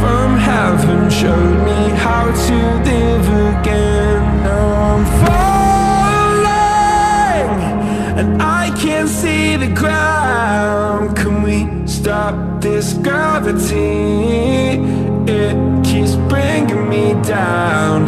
from heaven showed me how to live again. Now I'm falling and I can't see the ground. Can we stop this gravity? It keeps bringing me down.